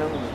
Então,